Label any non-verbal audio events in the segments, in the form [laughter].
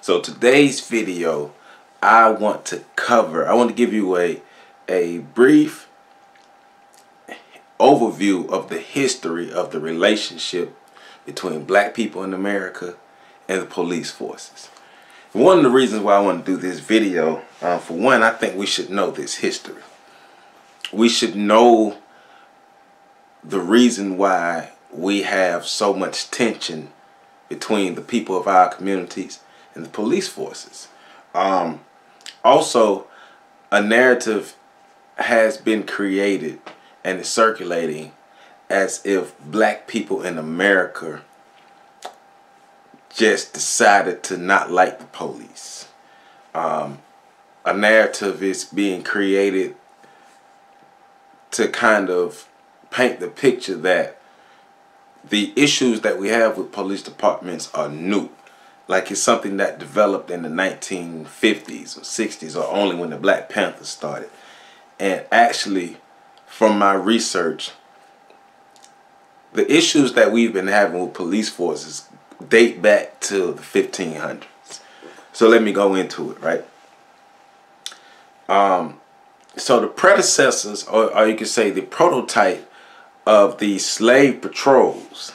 So today's video, I want to cover, I want to give you a, a brief overview of the history of the relationship between black people in America and the police forces. One of the reasons why I want to do this video, uh, for one, I think we should know this history. We should know the reason why we have so much tension between the people of our communities and the police forces. Um, also, a narrative has been created and is circulating as if black people in America just decided to not like the police. Um, a narrative is being created to kind of paint the picture that the issues that we have with police departments are new. Like it's something that developed in the 1950s or 60s or only when the Black Panthers started. And actually, from my research, the issues that we've been having with police forces date back to the 1500s. So let me go into it, right? Um, so the predecessors, or, or you could say the prototype of the slave patrols,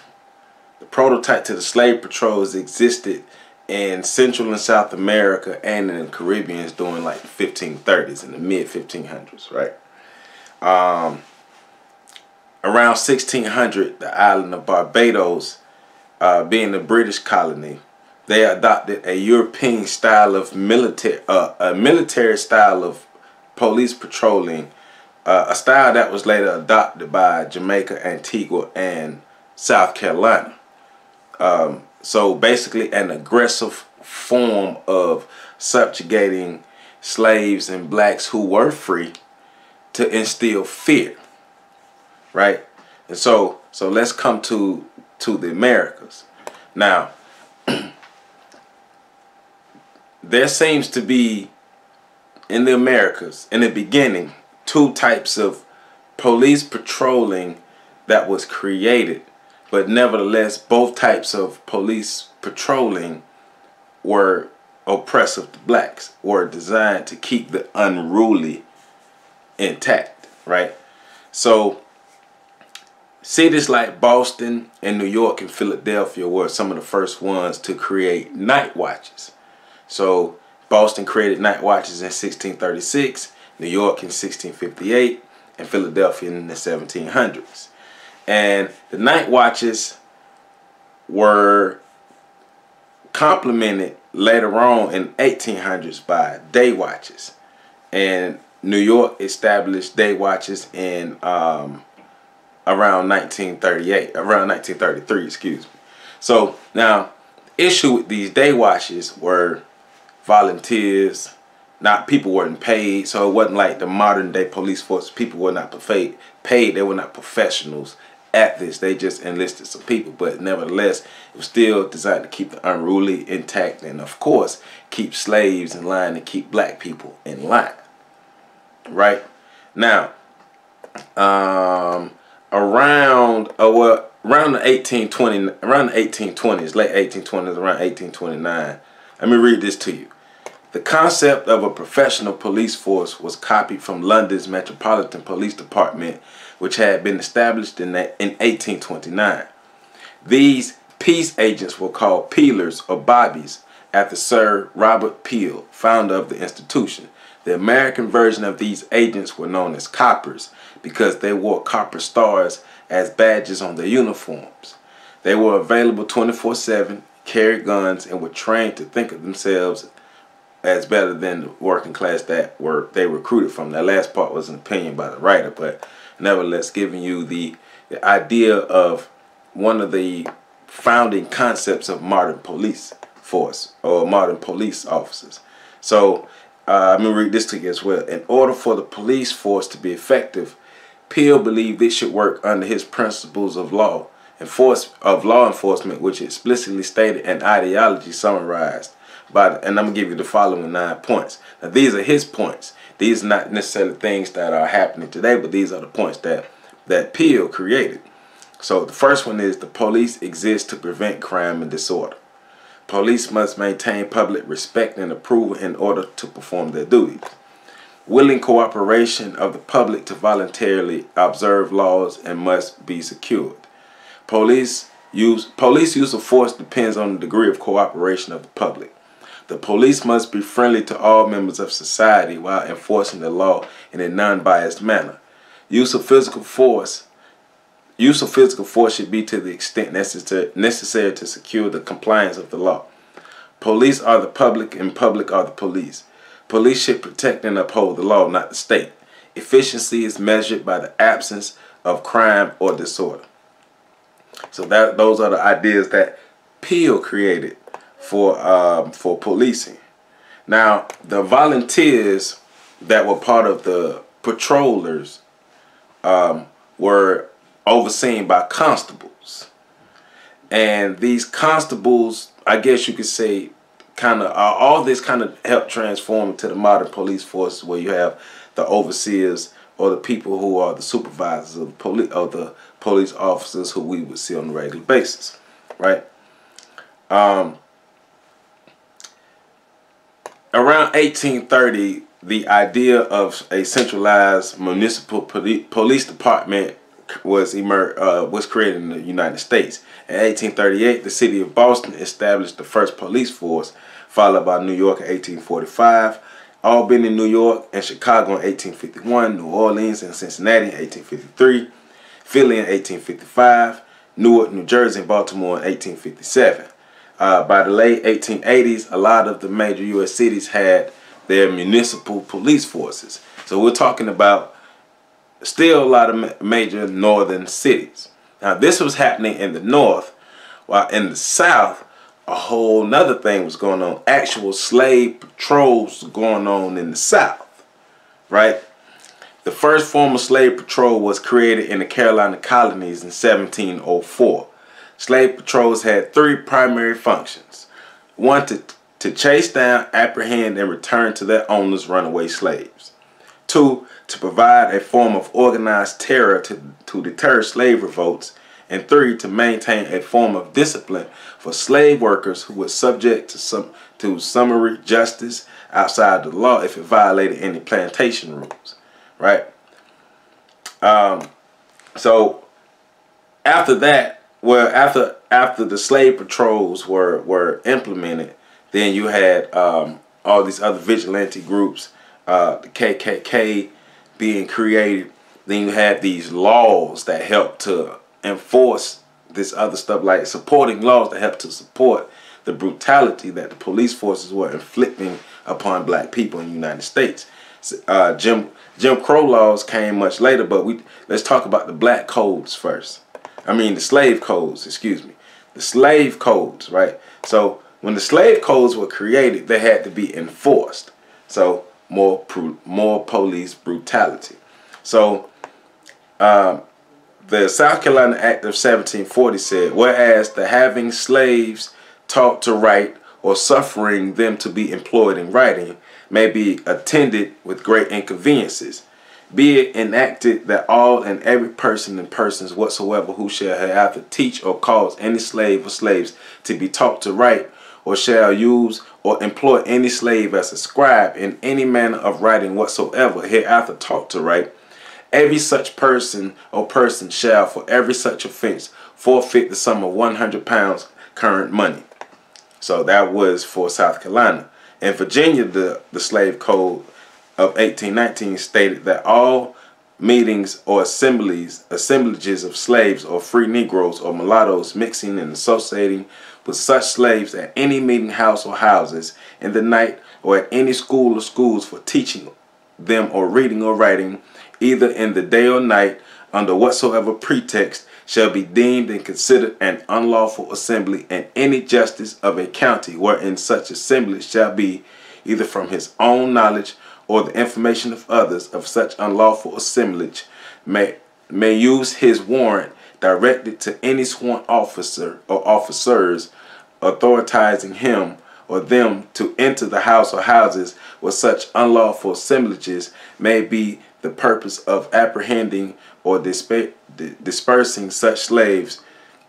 the prototype to the slave patrols existed in Central and South America and in the Caribbean is during like the 1530s and the mid 1500s, right? Um, around 1600, the island of Barbados, uh, being a British colony, they adopted a European style of military, uh, a military style of police patrolling, uh, a style that was later adopted by Jamaica, Antigua, and South Carolina. Um, so basically, an aggressive form of subjugating slaves and blacks who were free to instill fear, right? And so, so let's come to to the Americas. Now, [clears throat] there seems to be in the Americas in the beginning two types of police patrolling that was created, but nevertheless, both types of police patrolling were oppressive to blacks, were designed to keep the unruly intact, right? So cities like Boston and New York and Philadelphia were some of the first ones to create night watches. So Boston created night watches in 1636, New York in 1658, and Philadelphia in the 1700s. And the night watches were complemented later on in 1800s by day watches. And New York established day watches in um, around 1938, around 1933, excuse me. So now, the issue with these day watches were volunteers, not people weren't paid, so it wasn't like the modern day police force. People were not paid. Paid, they were not professionals at this. They just enlisted some people, but nevertheless, it was still designed to keep the unruly intact, and of course, keep slaves in line and keep black people in line right? Now, um, around uh, well, around the 1820, around the 1820s, late 1820s, around 1829. Let me read this to you. The concept of a professional police force was copied from London's Metropolitan Police Department, which had been established in, that, in 1829. These peace agents were called peelers or bobbies after Sir Robert Peel, founder of the institution. The American version of these agents were known as coppers because they wore copper stars as badges on their uniforms. They were available 24-7, carried guns, and were trained to think of themselves as better than the working class that were they recruited from. That last part was an opinion by the writer, but nevertheless giving you the, the idea of one of the founding concepts of modern police force or modern police officers. So uh, I'm going to read this to you as well. In order for the police force to be effective, Peel believed it should work under his principles of law enforce of law enforcement, which explicitly stated an ideology summarized by, the, and I'm gonna give you the following nine points. Now these are his points. These are not necessarily things that are happening today, but these are the points that that Peel created. So the first one is the police exist to prevent crime and disorder. Police must maintain public respect and approval in order to perform their duties. Willing cooperation of the public to voluntarily observe laws and must be secured. Police use police use of force depends on the degree of cooperation of the public. The police must be friendly to all members of society while enforcing the law in a non-biased manner. Use of physical force use of physical force should be to the extent necessary to secure the compliance of the law. Police are the public and public are the police. Police should protect and uphold the law, not the state. Efficiency is measured by the absence of crime or disorder. So that those are the ideas that Peel created for um, for policing. Now the volunteers that were part of the patrollers um, were overseen by constables, and these constables, I guess you could say, kind of uh, all this kind of helped transform to the modern police force, where you have the overseers or the people who are the supervisors of the police of the police officers who we would see on a regular basis, right? Um, around 1830, the idea of a centralized municipal police department was emer uh, was created in the United States. In 1838, the city of Boston established the first police force, followed by New York in 1845, Albany, in New York, and Chicago in 1851, New Orleans and Cincinnati in 1853, Philly in 1855, Newark, New Jersey, and Baltimore in 1857. Uh, by the late 1880s, a lot of the major U.S. cities had their municipal police forces. So we're talking about still a lot of major northern cities. Now this was happening in the north, while in the south, a whole nother thing was going on. Actual slave patrols going on in the south, right? The first form of slave patrol was created in the Carolina colonies in 1704. Slave patrols had three primary functions. One, to, to chase down, apprehend, and return to their owners runaway slaves. Two, to provide a form of organized terror to, to deter slave revolts. And three, to maintain a form of discipline for slave workers who were subject to some to summary justice outside the law if it violated any plantation rules right? Um, so after that, well, after after the slave patrols were were implemented, then you had um, all these other vigilante groups, uh, the KKK being created. Then you had these laws that helped to enforce this other stuff, like supporting laws that helped to support the brutality that the police forces were inflicting upon black people in the United States. Uh, Jim Jim Crow laws came much later, but we let's talk about the black codes first. I mean the slave codes, excuse me. The slave codes, right? So when the slave codes were created, they had to be enforced. So more more police brutality. So um, the South Carolina Act of 1740 said, whereas the having slaves taught to write or suffering them to be employed in writing may be attended with great inconveniences. Be it enacted that all and every person and persons whatsoever who shall have to teach or cause any slave or slaves to be taught to write, or shall use or employ any slave as a scribe in any manner of writing whatsoever hereafter taught to write, every such person or person shall for every such offense forfeit the sum of 100 pounds current money. So that was for South Carolina. In Virginia, the, the slave code of 1819 stated that all meetings or assemblies, assemblages of slaves or free Negroes or mulattoes mixing and associating with such slaves at any meeting house or houses in the night or at any school or schools for teaching them or reading or writing either in the day or night under whatsoever pretext shall be deemed and considered an unlawful assembly, and any justice of a county wherein such assembly shall be, either from his own knowledge or the information of others of such unlawful assemblage, may, may use his warrant directed to any sworn officer or officers authorizing him or them to enter the house or houses where such unlawful assemblages may be the purpose of apprehending or dispersing such slaves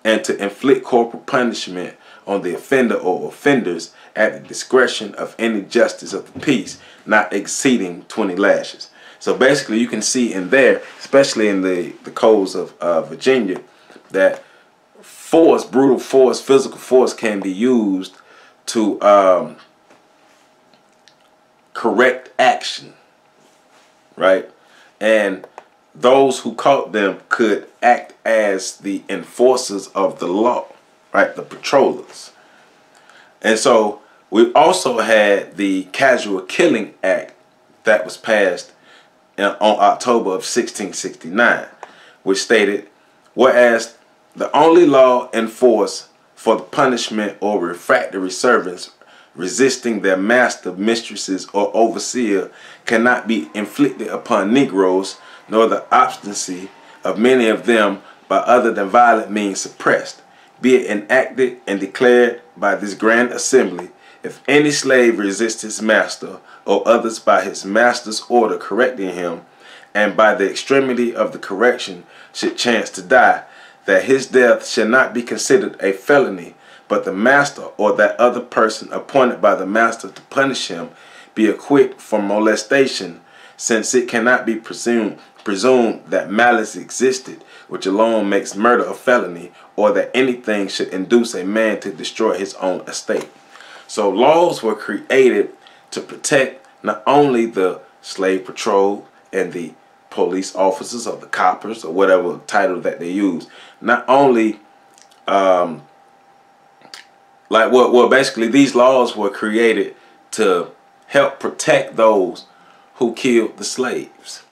and to inflict corporal punishment on the offender or offenders at the discretion of any justice of the peace, not exceeding 20 lashes. So basically, you can see in there, especially in the, the codes of uh, Virginia, that force, brutal force, physical force can be used to um, correct action, right? And those who caught them could act as the enforcers of the law, right? The patrollers. And so we also had the Casual Killing Act that was passed in, on October of 1669, which stated, whereas the only law in force for the punishment or refractory servants resisting their master, mistresses, or overseer cannot be inflicted upon Negroes, nor the obstinacy of many of them by other than violent means suppressed, be it enacted and declared by this grand assembly, if any slave resists his master, or others by his master's order correcting him, and by the extremity of the correction should chance to die, that his death shall not be considered a felony, but the master or that other person appointed by the master to punish him be acquitted from molestation, since it cannot be presumed, presumed that malice existed, which alone makes murder a felony, or that anything should induce a man to destroy his own estate. So laws were created to protect not only the slave patrol and the police officers or the coppers or whatever title that they use, not only um, like well, well, basically these laws were created to help protect those who killed the slaves.